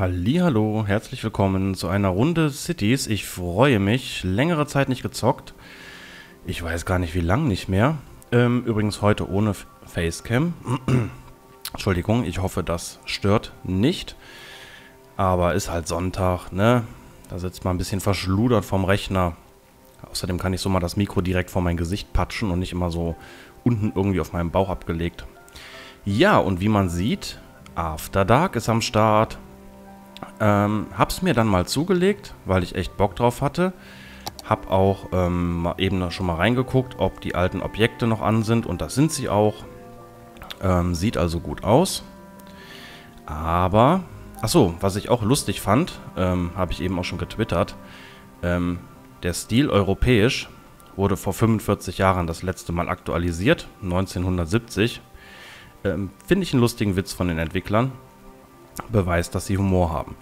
Hallo, herzlich willkommen zu einer Runde Cities. Ich freue mich, längere Zeit nicht gezockt. Ich weiß gar nicht, wie lang nicht mehr. Ähm, übrigens heute ohne Facecam. Entschuldigung, ich hoffe, das stört nicht. Aber ist halt Sonntag, ne? Da sitzt man ein bisschen verschludert vom Rechner. Außerdem kann ich so mal das Mikro direkt vor mein Gesicht patschen und nicht immer so unten irgendwie auf meinem Bauch abgelegt. Ja, und wie man sieht, After Dark ist am Start. Ähm, hab's mir dann mal zugelegt, weil ich echt Bock drauf hatte. Hab auch ähm, eben schon mal reingeguckt, ob die alten Objekte noch an sind und das sind sie auch. Ähm, sieht also gut aus. Aber, achso, was ich auch lustig fand, ähm, habe ich eben auch schon getwittert. Ähm, der Stil europäisch wurde vor 45 Jahren das letzte Mal aktualisiert, 1970. Ähm, Finde ich einen lustigen Witz von den Entwicklern. Beweist, dass sie Humor haben.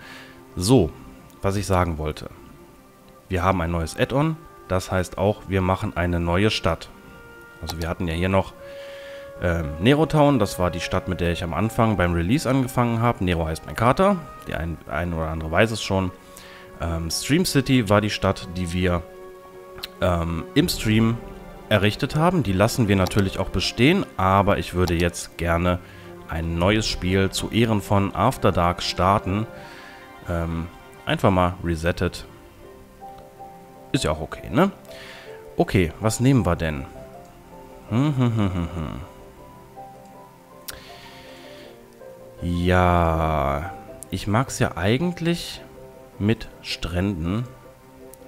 So, was ich sagen wollte. Wir haben ein neues Add-on. Das heißt auch, wir machen eine neue Stadt. Also wir hatten ja hier noch ähm, Nerotown. Das war die Stadt, mit der ich am Anfang beim Release angefangen habe. Nero heißt mein Kater. Die ein, ein oder andere weiß es schon. Ähm, Stream City war die Stadt, die wir ähm, im Stream errichtet haben. Die lassen wir natürlich auch bestehen, aber ich würde jetzt gerne ein neues Spiel zu Ehren von After Dark starten. Ähm, einfach mal resettet. Ist ja auch okay, ne? Okay, was nehmen wir denn? Hm, hm, hm, hm, hm. Ja, ich mag es ja eigentlich mit Stränden.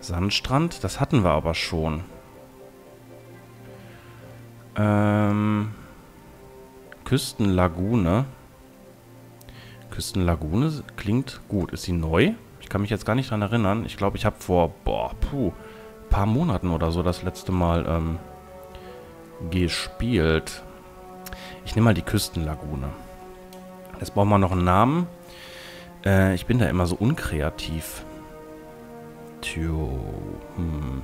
Sandstrand, das hatten wir aber schon. Ähm, Küstenlagune. Küstenlagune klingt gut. Ist sie neu? Ich kann mich jetzt gar nicht dran erinnern. Ich glaube, ich habe vor, boah, puh, paar Monaten oder so das letzte Mal ähm, gespielt. Ich nehme mal die Küstenlagune. Jetzt brauchen wir noch einen Namen. Äh, ich bin da immer so unkreativ. Tjo, hm.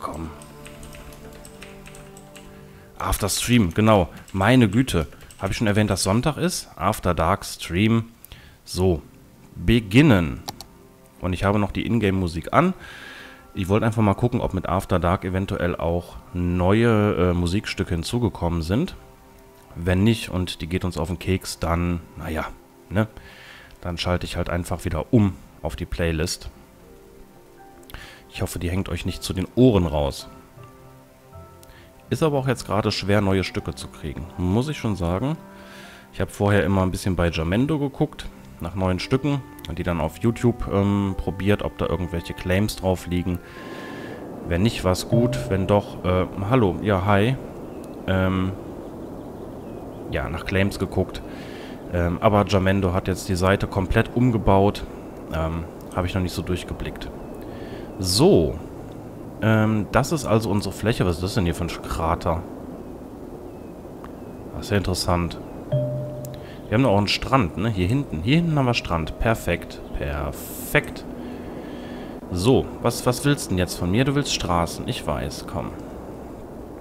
Komm. After Stream, genau. Meine Güte. Habe ich schon erwähnt, dass Sonntag ist? After Dark Stream. So. Beginnen. Und ich habe noch die Ingame-Musik an. Ich wollte einfach mal gucken, ob mit After Dark eventuell auch neue äh, Musikstücke hinzugekommen sind. Wenn nicht und die geht uns auf den Keks, dann, naja, ne? Dann schalte ich halt einfach wieder um auf die Playlist. Ich hoffe, die hängt euch nicht zu den Ohren raus. Ist aber auch jetzt gerade schwer, neue Stücke zu kriegen. Muss ich schon sagen. Ich habe vorher immer ein bisschen bei Jamendo geguckt, nach neuen Stücken. Und die dann auf YouTube ähm, probiert, ob da irgendwelche Claims drauf liegen. Wenn nicht, war es gut. Wenn doch, äh, hallo, ja, hi. Ähm, ja, nach Claims geguckt. Ähm, aber Jamendo hat jetzt die Seite komplett umgebaut. Ähm, Habe ich noch nicht so durchgeblickt. So, ähm, das ist also unsere Fläche. Was ist das denn hier für ein Krater? Das ist ja interessant. Wir haben auch einen Strand, ne? Hier hinten. Hier hinten haben wir Strand. Perfekt. Perfekt. So, was, was willst du denn jetzt von mir? Du willst Straßen. Ich weiß, komm.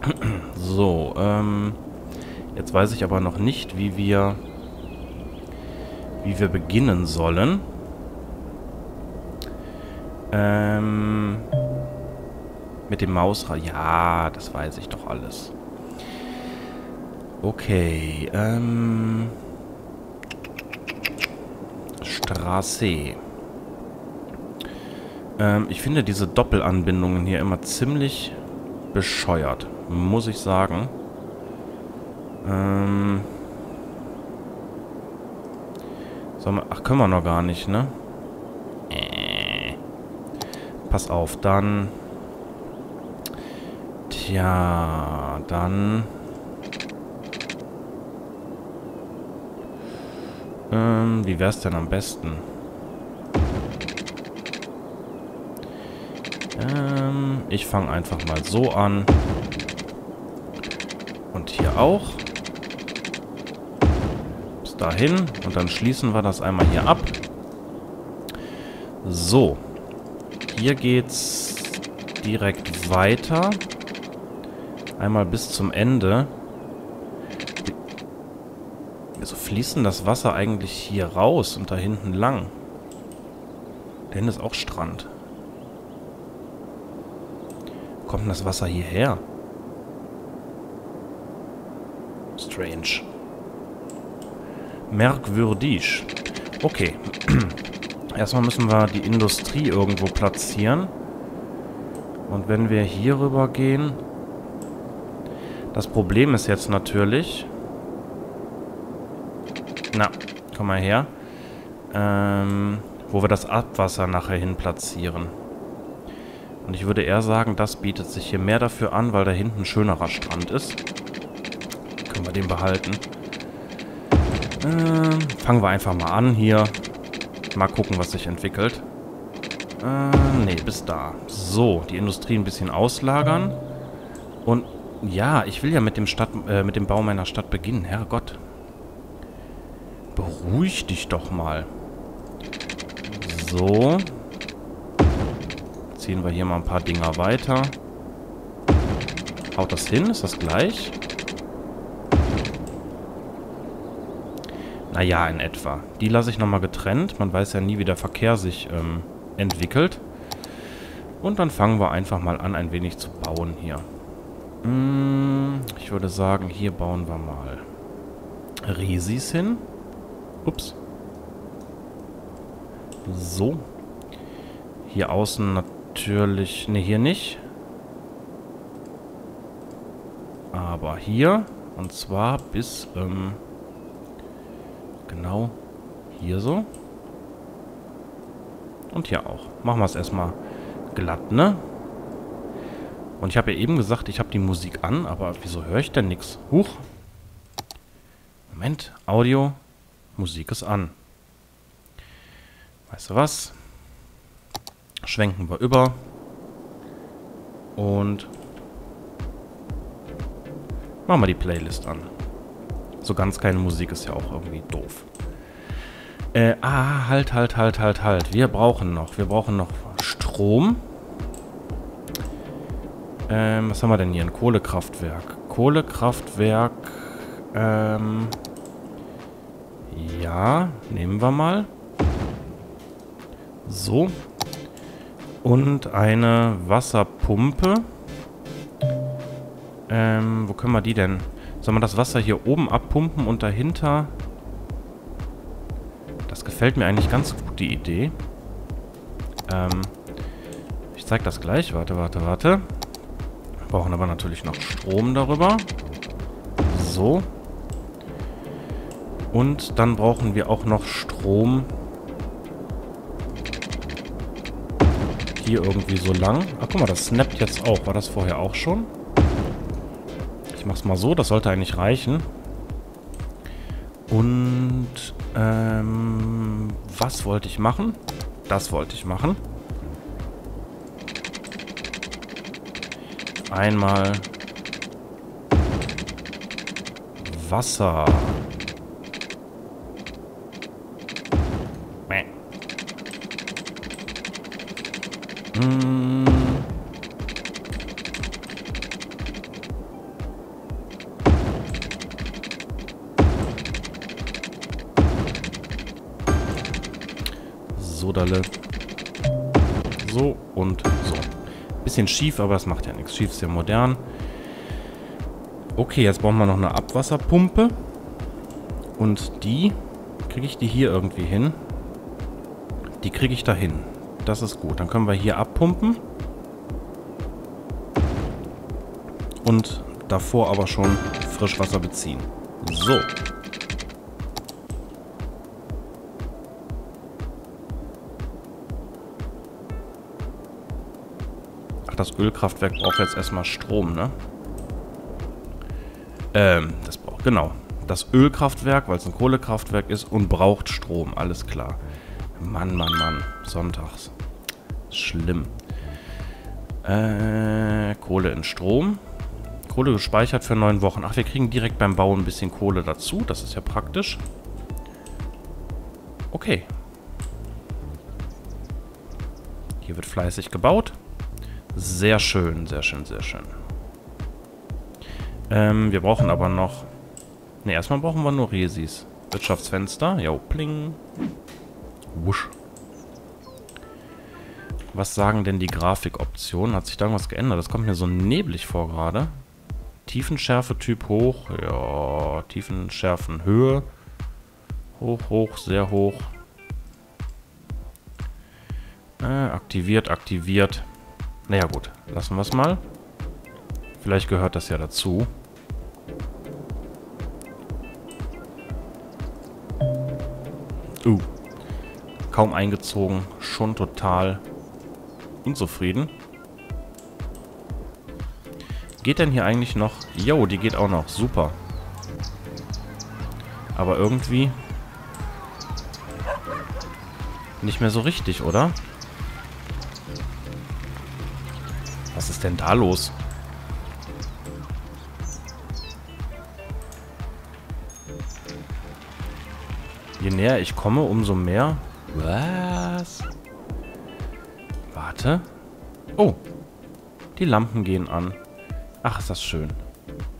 so, ähm... Jetzt weiß ich aber noch nicht, wie wir... Wie wir beginnen sollen. Ähm... Mit dem Mausrad. Ja, das weiß ich doch alles. Okay, ähm... Straße. Ähm, ich finde diese Doppelanbindungen hier immer ziemlich bescheuert. Muss ich sagen. Ähm... Wir, ach, können wir noch gar nicht, ne? Äh. Pass auf, dann... Tja, dann... Ähm, wie wär's denn am besten? Ähm, ich fange einfach mal so an. Und hier auch. Bis dahin. Und dann schließen wir das einmal hier ab. So. Hier geht's direkt weiter. Einmal bis zum Ende. Wieso fließt denn das Wasser eigentlich hier raus und da hinten lang? Da hinten ist auch Strand. Wo kommt denn das Wasser hierher? Strange. Merkwürdig. Okay. Erstmal müssen wir die Industrie irgendwo platzieren. Und wenn wir hier rüber gehen... Das Problem ist jetzt natürlich... Na, komm mal her. Ähm, wo wir das Abwasser nachher hin platzieren. Und ich würde eher sagen, das bietet sich hier mehr dafür an, weil da hinten ein schönerer Strand ist. Können wir den behalten. Ähm, fangen wir einfach mal an hier. Mal gucken, was sich entwickelt. Äh, nee, bis da. So, die Industrie ein bisschen auslagern. Und ja, ich will ja mit dem, Stadt, äh, mit dem Bau meiner Stadt beginnen. Herrgott. Beruhig dich doch mal. So. Ziehen wir hier mal ein paar Dinger weiter. Haut das hin? Ist das gleich? Naja, in etwa. Die lasse ich nochmal getrennt. Man weiß ja nie, wie der Verkehr sich ähm, entwickelt. Und dann fangen wir einfach mal an, ein wenig zu bauen hier. Hm, ich würde sagen, hier bauen wir mal Resis hin. Ups. So. Hier außen natürlich... Ne, hier nicht. Aber hier. Und zwar bis... Ähm, Genau hier so. Und hier auch. Machen wir es erstmal glatt, ne? Und ich habe ja eben gesagt, ich habe die Musik an, aber wieso höre ich denn nichts? Huch. Moment, Audio, Musik ist an. Weißt du was? Schwenken wir über. Und machen wir die Playlist an. So ganz keine Musik ist ja auch irgendwie doof. Äh, ah, halt, halt, halt, halt, halt. Wir brauchen noch, wir brauchen noch Strom. Ähm, was haben wir denn hier? Ein Kohlekraftwerk. Kohlekraftwerk, ähm, ja, nehmen wir mal. So. Und eine Wasserpumpe. Ähm, wo können wir die denn? Soll man das Wasser hier oben abpumpen und dahinter... Das gefällt mir eigentlich ganz gut, die Idee. Ähm, ich zeige das gleich. Warte, warte, warte. Wir brauchen aber natürlich noch Strom darüber. So. Und dann brauchen wir auch noch Strom hier irgendwie so lang. Ach, guck mal, das snappt jetzt auch. War das vorher auch schon? mach's mal so, das sollte eigentlich reichen. Und, ähm, was wollte ich machen? Das wollte ich machen. Einmal Wasser. Mäh. Hm. Sodalle. So und so. Bisschen schief, aber das macht ja nichts. Schief ist ja modern. Okay, jetzt brauchen wir noch eine Abwasserpumpe. Und die kriege ich die hier irgendwie hin. Die kriege ich da hin. Das ist gut. Dann können wir hier abpumpen. Und davor aber schon Frischwasser beziehen. So. Das Ölkraftwerk braucht jetzt erstmal Strom, ne? Ähm, das braucht, genau. Das Ölkraftwerk, weil es ein Kohlekraftwerk ist und braucht Strom, alles klar. Mann, Mann, Mann. Sonntags. Schlimm. Äh, Kohle in Strom. Kohle gespeichert für neun Wochen. Ach, wir kriegen direkt beim Bauen ein bisschen Kohle dazu. Das ist ja praktisch. Okay. Hier wird fleißig gebaut. Sehr schön, sehr schön, sehr schön. Ähm, wir brauchen aber noch... Ne, erstmal brauchen wir nur Resis. Wirtschaftsfenster. Jo, pling. Wusch. Was sagen denn die Grafikoptionen? Hat sich da irgendwas geändert? Das kommt mir so neblig vor gerade. Tiefenschärfe Typ hoch. Ja, Tiefenschärfen Höhe. Hoch, hoch, sehr hoch. Äh, aktiviert, aktiviert. Naja gut, lassen wir es mal. Vielleicht gehört das ja dazu. Uh. Kaum eingezogen. Schon total unzufrieden. Geht denn hier eigentlich noch? Jo, die geht auch noch. Super. Aber irgendwie... Nicht mehr so richtig, oder? Was ist denn da los? Je näher ich komme, umso mehr... Was? Warte. Oh. Die Lampen gehen an. Ach, ist das schön.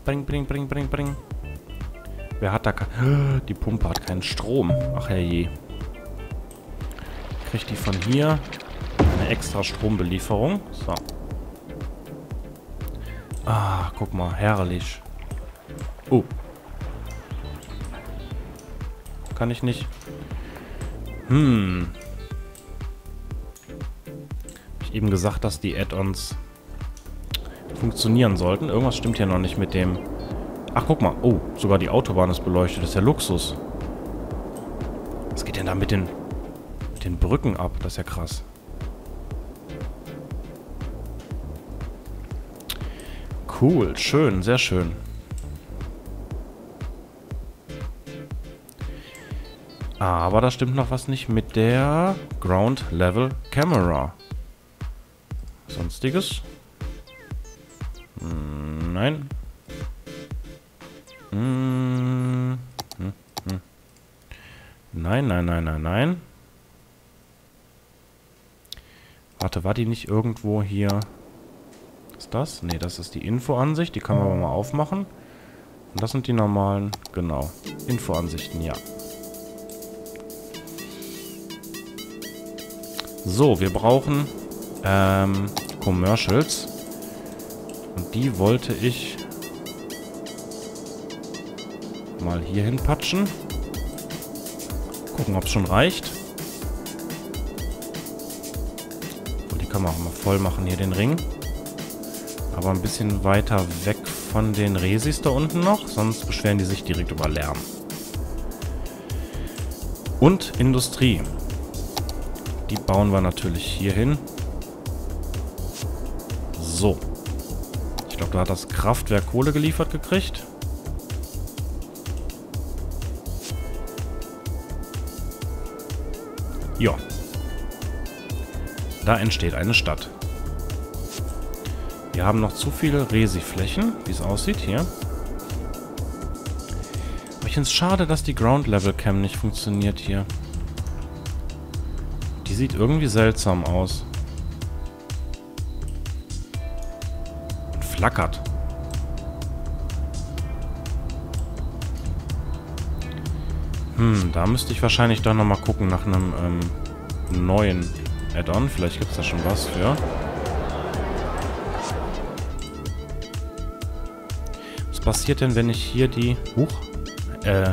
Bring, bring, bring, bring, bring. Wer hat da... Die Pumpe hat keinen Strom. Ach herrje. Kriegt die von hier eine extra Strombelieferung. So. Ah, guck mal. Herrlich. Oh. Kann ich nicht. Hm. Ich eben gesagt, dass die Add-ons funktionieren sollten. Irgendwas stimmt hier noch nicht mit dem... Ach, guck mal. Oh, sogar die Autobahn ist beleuchtet. Das ist ja Luxus. Was geht denn da mit den, mit den Brücken ab? Das ist ja krass. Cool, schön, sehr schön. Aber da stimmt noch was nicht mit der Ground Level Camera. Sonstiges? Hm, nein. Hm, hm, hm. Nein, nein, nein, nein, nein. Warte, war die nicht irgendwo hier... Ist das? Ne, das ist die Infoansicht. Die kann man aber mal aufmachen. Und das sind die normalen, genau, Infoansichten, ja. So, wir brauchen ähm, Commercials. Und die wollte ich mal hier hinpatschen. Gucken, ob es schon reicht. Und die kann man auch mal voll machen, hier den Ring. Aber ein bisschen weiter weg von den Resis da unten noch, sonst beschweren die sich direkt über Lärm. Und Industrie. Die bauen wir natürlich hier hin. So. Ich glaube, da hat das Kraftwerk Kohle geliefert gekriegt. Ja. Da entsteht eine Stadt. Wir haben noch zu viele Resi-Flächen, wie es aussieht hier. Aber ich finde es schade, dass die Ground Level Cam nicht funktioniert hier. Die sieht irgendwie seltsam aus. Und flackert. Hm, da müsste ich wahrscheinlich doch nochmal gucken nach einem ähm, neuen Add-on. Vielleicht gibt es da schon was für. Passiert denn, wenn ich hier die... Huch. Äh.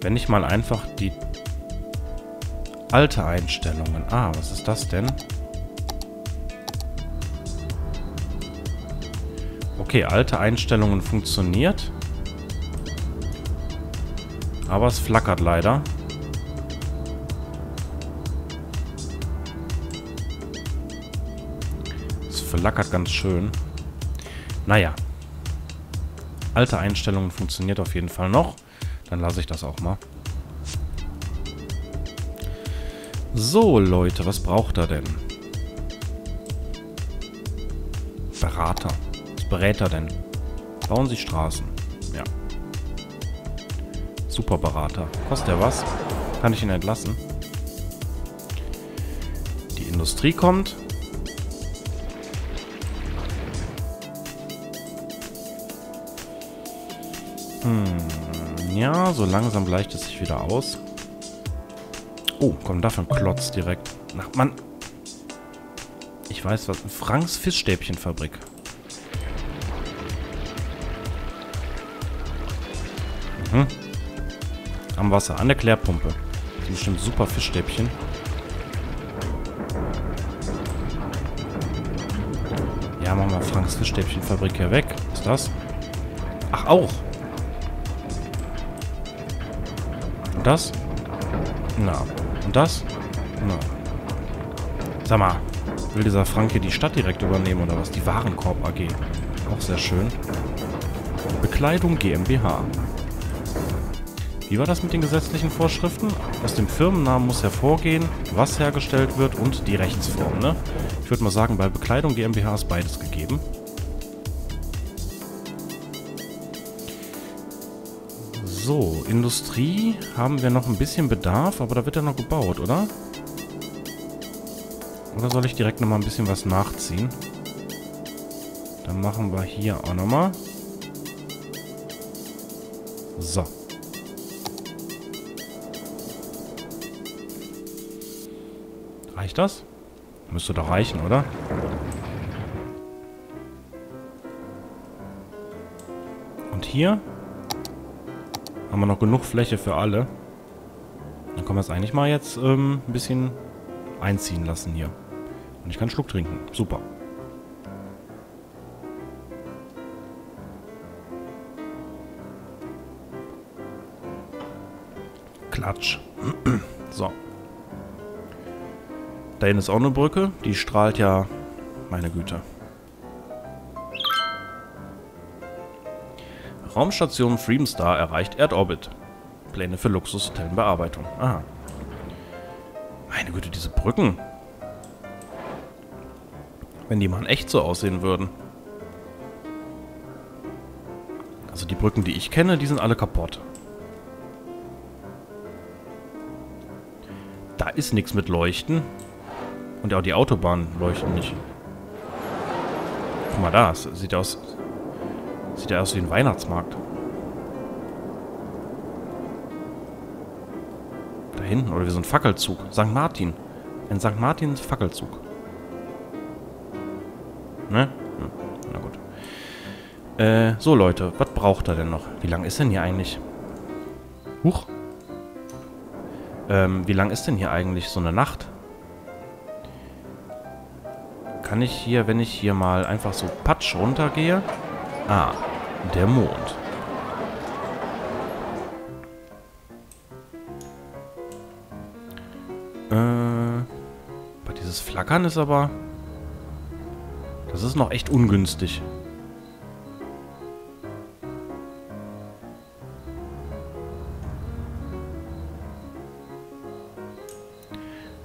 Wenn ich mal einfach die alte Einstellungen... Ah, was ist das denn? Okay, alte Einstellungen funktioniert. Aber es flackert leider. Es flackert ganz schön. Naja, Alte Einstellungen funktioniert auf jeden Fall noch. Dann lasse ich das auch mal. So, Leute, was braucht er denn? Berater. Was berät er denn? Bauen Sie Straßen. Ja. Super Berater. Kostet er was? Kann ich ihn entlassen? Die Industrie kommt. Hm, Ja, so langsam gleicht es sich wieder aus. Oh, kommt da für ein Klotz direkt. Ach, Mann. Ich weiß was. Franks Fischstäbchenfabrik. Mhm. Am Wasser, an der Klärpumpe. Das sind bestimmt super Fischstäbchen. Ja, machen wir Franks Fischstäbchenfabrik hier weg. Was ist das? Ach, auch. Und das? Na. Und das? Na. Sag mal, will dieser Frank hier die Stadt direkt übernehmen oder was? Die Warenkorb AG. Auch sehr schön. Bekleidung GmbH. Wie war das mit den gesetzlichen Vorschriften? Aus dem Firmennamen muss hervorgehen, was hergestellt wird und die Rechtsform, ne? Ich würde mal sagen, bei Bekleidung GmbH ist beides gegeben. So, Industrie haben wir noch ein bisschen Bedarf, aber da wird ja noch gebaut, oder? Oder soll ich direkt nochmal ein bisschen was nachziehen? Dann machen wir hier auch nochmal. So. Reicht das? Müsste doch reichen, oder? Und hier haben wir noch genug Fläche für alle. Dann können wir es eigentlich mal jetzt ähm, ein bisschen einziehen lassen hier. Und ich kann einen Schluck trinken. Super. Klatsch. so. Da hinten ist auch eine Brücke. Die strahlt ja... Meine Güte. Raumstation Freemstar erreicht Erdorbit. Pläne für Luxushotelbearbeitung. Aha. Meine Güte, diese Brücken. Wenn die mal in echt so aussehen würden. Also die Brücken, die ich kenne, die sind alle kaputt. Da ist nichts mit Leuchten. Und auch die Autobahnen leuchten nicht. Guck mal da, sieht aus... Sieht ja aus wie ein Weihnachtsmarkt. Da hinten, oder wie so ein Fackelzug. St. Martin. Ein St. Martin Fackelzug. Ne? Hm. Na gut. Äh, so Leute, was braucht er denn noch? Wie lang ist denn hier eigentlich? Huch. Ähm, wie lang ist denn hier eigentlich so eine Nacht? Kann ich hier, wenn ich hier mal einfach so patsch runtergehe? Ah, der Mond. Äh, dieses Flackern ist aber... Das ist noch echt ungünstig.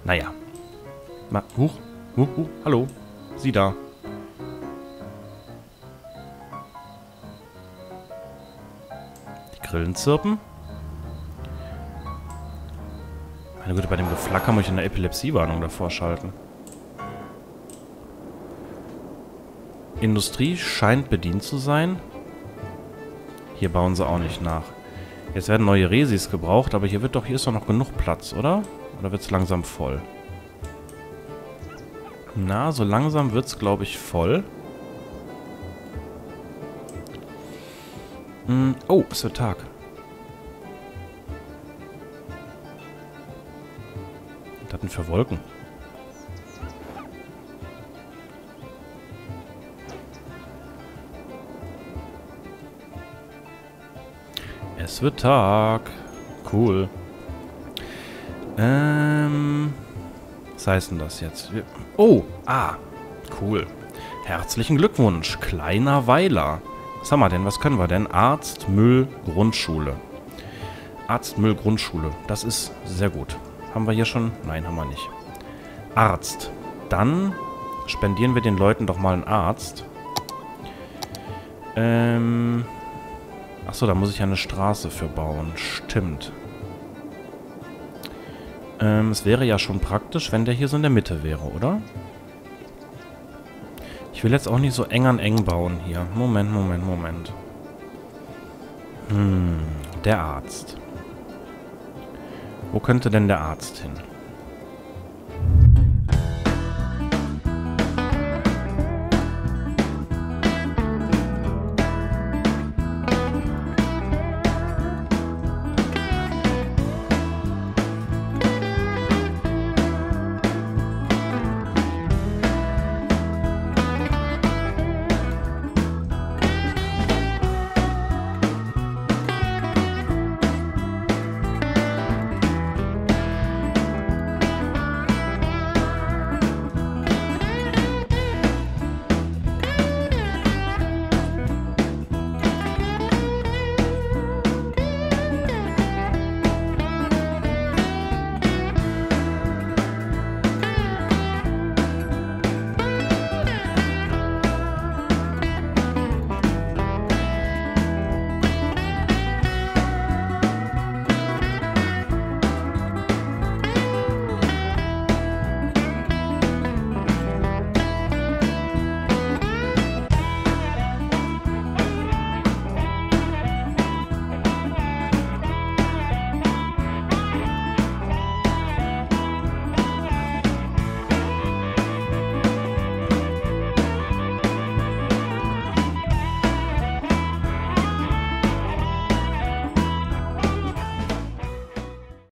Naja. Ma, huch, huch, huch, hallo. Sie da. Zirpen. Meine Güte, bei dem Geflacker muss ich eine Epilepsiewarnung davor schalten. Industrie scheint bedient zu sein. Hier bauen sie auch nicht nach. Jetzt werden neue Resis gebraucht, aber hier wird doch, hier ist doch noch genug Platz, oder? Oder wird es langsam voll? Na, so langsam wird es, glaube ich, voll. Hm, oh, es wird Tag. Was hat denn für Wolken? Es wird Tag. Cool. Ähm... Was heißt denn das jetzt? Oh, ah, cool. Herzlichen Glückwunsch, kleiner Weiler. Was haben wir denn? Was können wir denn? Arzt, Müll, Grundschule. Arzt, Müll, Grundschule. Das ist sehr gut. Haben wir hier schon? Nein, haben wir nicht. Arzt. Dann spendieren wir den Leuten doch mal einen Arzt. Ähm... Achso, da muss ich ja eine Straße für bauen. Stimmt. Ähm, es wäre ja schon praktisch, wenn der hier so in der Mitte wäre, oder? Ich will jetzt auch nicht so eng an eng bauen hier. Moment, Moment, Moment. Hm, Der Arzt. Wo könnte denn der Arzt hin?